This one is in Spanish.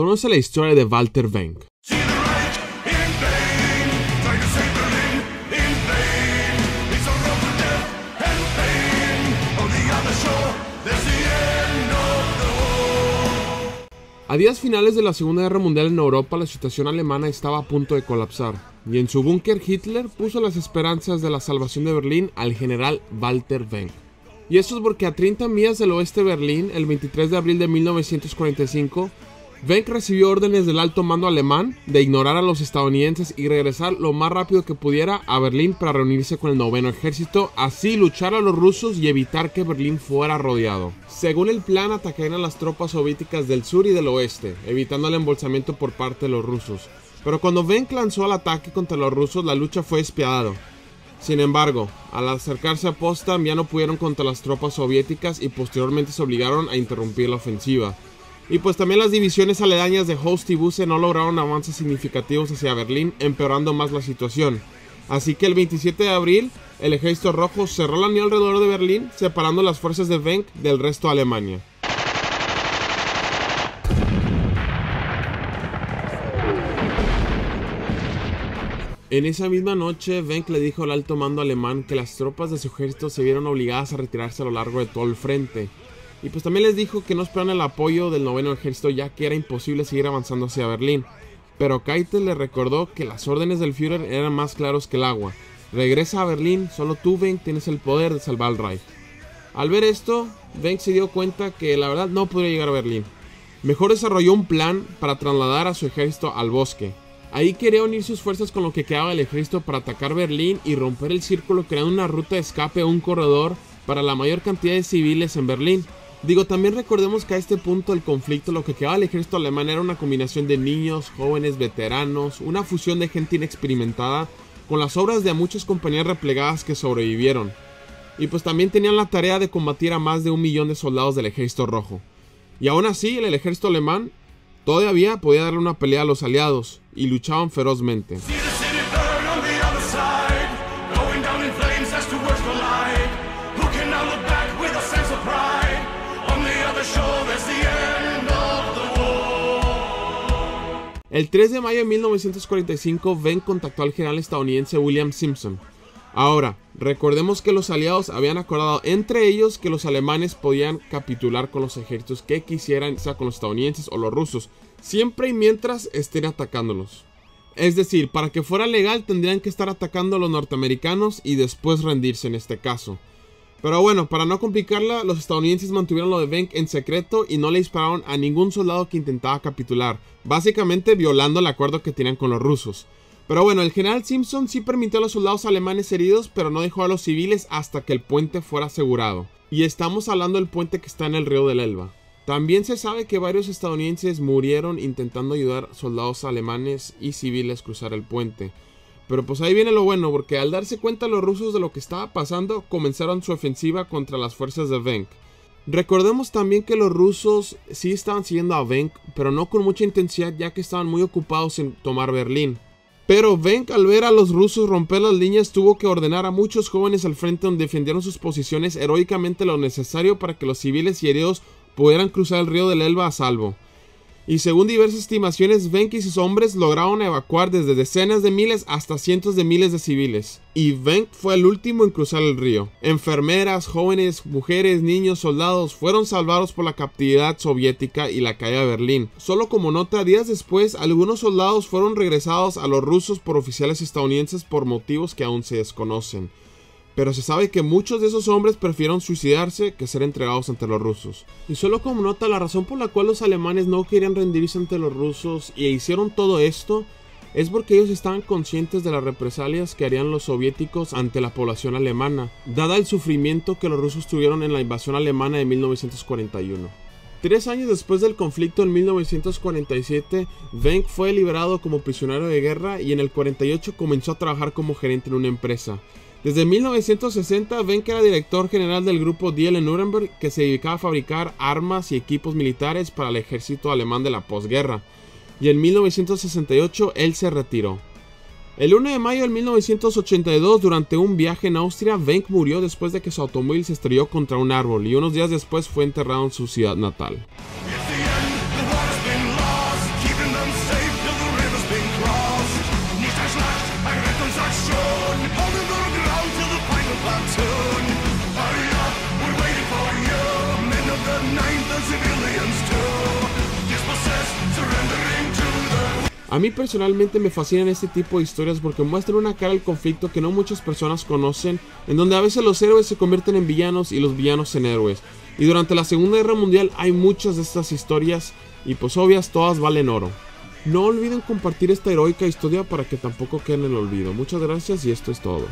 conoce la historia de Walter Wenck. A días finales de la Segunda Guerra Mundial en Europa, la situación alemana estaba a punto de colapsar, y en su búnker Hitler puso las esperanzas de la salvación de Berlín al general Walter Wenck. Y esto es porque a 30 millas del oeste de Berlín, el 23 de abril de 1945, Wenck recibió órdenes del alto mando alemán de ignorar a los estadounidenses y regresar lo más rápido que pudiera a Berlín para reunirse con el noveno ejército, así luchar a los rusos y evitar que Berlín fuera rodeado. Según el plan, atacarían a las tropas soviéticas del sur y del oeste, evitando el embolsamiento por parte de los rusos. Pero cuando Wenck lanzó el ataque contra los rusos, la lucha fue despiadada. Sin embargo, al acercarse a Potsdam ya no pudieron contra las tropas soviéticas y posteriormente se obligaron a interrumpir la ofensiva. Y pues también las divisiones aledañas de Host y Busse no lograron avances significativos hacia Berlín, empeorando más la situación. Así que el 27 de abril, el ejército rojo cerró la unión alrededor de Berlín, separando las fuerzas de Wenck del resto de Alemania. En esa misma noche, Wenck le dijo al alto mando alemán que las tropas de su ejército se vieron obligadas a retirarse a lo largo de todo el frente, y pues también les dijo que no esperaban el apoyo del noveno ejército ya que era imposible seguir avanzando hacia Berlín. Pero Keitel le recordó que las órdenes del Führer eran más claros que el agua. Regresa a Berlín, solo tú, Wenck, tienes el poder de salvar al Reich. Al ver esto, Wenck se dio cuenta que la verdad no podría llegar a Berlín. Mejor desarrolló un plan para trasladar a su ejército al bosque. Ahí quería unir sus fuerzas con lo que quedaba del ejército para atacar Berlín y romper el círculo creando una ruta de escape o un corredor para la mayor cantidad de civiles en Berlín. Digo, también recordemos que a este punto del conflicto lo que quedaba del ejército alemán era una combinación de niños, jóvenes, veteranos, una fusión de gente inexperimentada con las obras de muchas compañías replegadas que sobrevivieron. Y pues también tenían la tarea de combatir a más de un millón de soldados del ejército rojo. Y aún así, el ejército alemán todavía podía darle una pelea a los aliados y luchaban ferozmente. El 3 de mayo de 1945, Ben contactó al general estadounidense William Simpson. Ahora, recordemos que los aliados habían acordado entre ellos que los alemanes podían capitular con los ejércitos que quisieran, sea con los estadounidenses o los rusos, siempre y mientras estén atacándolos. Es decir, para que fuera legal tendrían que estar atacando a los norteamericanos y después rendirse en este caso. Pero bueno, para no complicarla, los estadounidenses mantuvieron lo de Venk en secreto y no le dispararon a ningún soldado que intentaba capitular, básicamente violando el acuerdo que tenían con los rusos. Pero bueno, el general Simpson sí permitió a los soldados alemanes heridos, pero no dejó a los civiles hasta que el puente fuera asegurado. Y estamos hablando del puente que está en el río del Elba. También se sabe que varios estadounidenses murieron intentando ayudar soldados alemanes y civiles cruzar el puente. Pero pues ahí viene lo bueno, porque al darse cuenta los rusos de lo que estaba pasando, comenzaron su ofensiva contra las fuerzas de Venk. Recordemos también que los rusos sí estaban siguiendo a Venk, pero no con mucha intensidad ya que estaban muy ocupados en tomar Berlín. Pero Venk al ver a los rusos romper las líneas tuvo que ordenar a muchos jóvenes al frente donde defendieron sus posiciones heroicamente lo necesario para que los civiles y heridos pudieran cruzar el río del Elba a salvo y según diversas estimaciones, Venk y sus hombres lograron evacuar desde decenas de miles hasta cientos de miles de civiles. Y Venk fue el último en cruzar el río. Enfermeras, jóvenes, mujeres, niños, soldados fueron salvados por la captividad soviética y la caída de Berlín. Solo como nota, días después, algunos soldados fueron regresados a los rusos por oficiales estadounidenses por motivos que aún se desconocen pero se sabe que muchos de esos hombres prefirieron suicidarse que ser entregados ante los rusos. Y solo como nota, la razón por la cual los alemanes no querían rendirse ante los rusos y hicieron todo esto es porque ellos estaban conscientes de las represalias que harían los soviéticos ante la población alemana, dada el sufrimiento que los rusos tuvieron en la invasión alemana de 1941. Tres años después del conflicto en 1947, Wenck fue liberado como prisionero de guerra y en el 48 comenzó a trabajar como gerente en una empresa. Desde 1960, Wenck era director general del grupo Diel en Nuremberg, que se dedicaba a fabricar armas y equipos militares para el ejército alemán de la posguerra. Y en 1968 él se retiró. El 1 de mayo de 1982, durante un viaje en Austria, Wenck murió después de que su automóvil se estrelló contra un árbol y unos días después fue enterrado en su ciudad natal. A mí personalmente me fascinan este tipo de historias porque muestran una cara al conflicto que no muchas personas conocen, en donde a veces los héroes se convierten en villanos y los villanos en héroes. Y durante la Segunda Guerra Mundial hay muchas de estas historias y pues obvias todas valen oro. No olviden compartir esta heroica historia para que tampoco quede en el olvido. Muchas gracias y esto es todo.